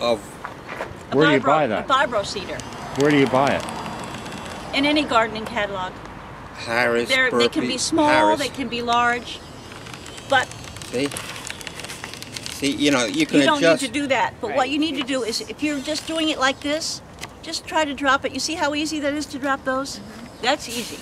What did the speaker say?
of A Where do you buy that? A Vibro Seeder Where do you buy it? in any gardening catalog. Harris, They they can be small, Harris. they can be large, but See? See, you know, you can you don't need to do that. But what you need to do is, if you're just doing it like this, just try to drop it. You see how easy that is to drop those? Mm-hmm. That's easy.